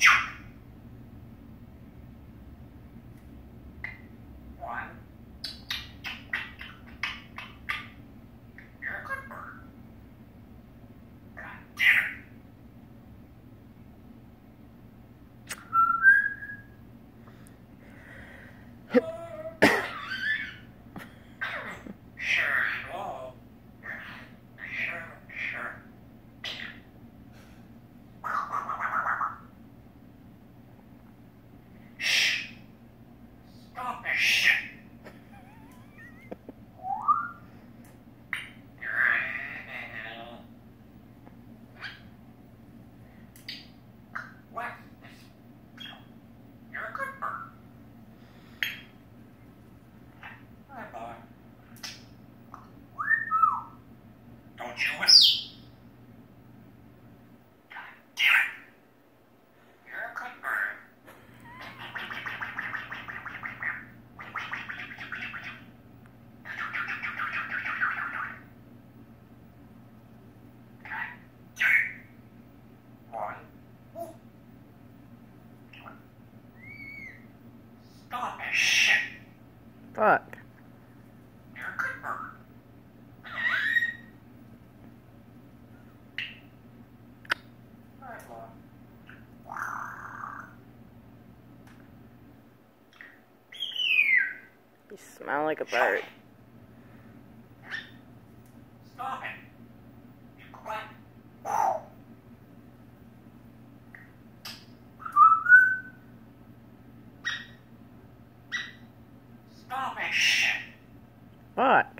Choo. shit. Fuck. You smell like a bird. Stop it. What?